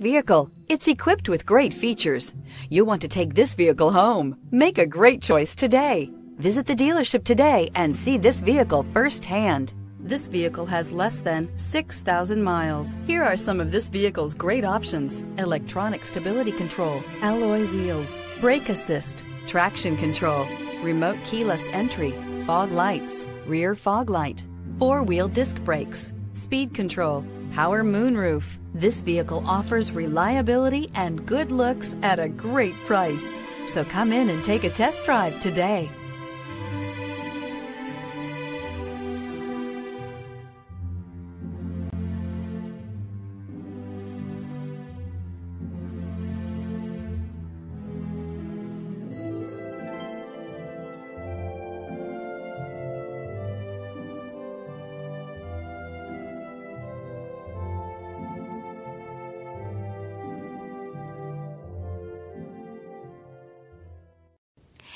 vehicle. It's equipped with great features. You want to take this vehicle home. Make a great choice today. Visit the dealership today and see this vehicle firsthand. This vehicle has less than 6,000 miles. Here are some of this vehicle's great options. Electronic stability control, alloy wheels, brake assist, traction control, remote keyless entry, fog lights, rear fog light, four-wheel disc brakes, speed control, power moonroof. This vehicle offers reliability and good looks at a great price. So come in and take a test drive today.